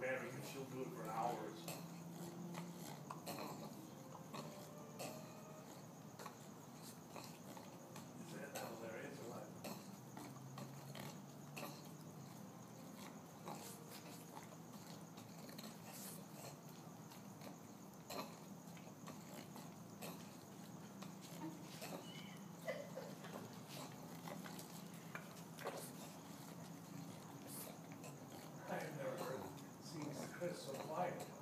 battery, you can still do it for an hour. higher.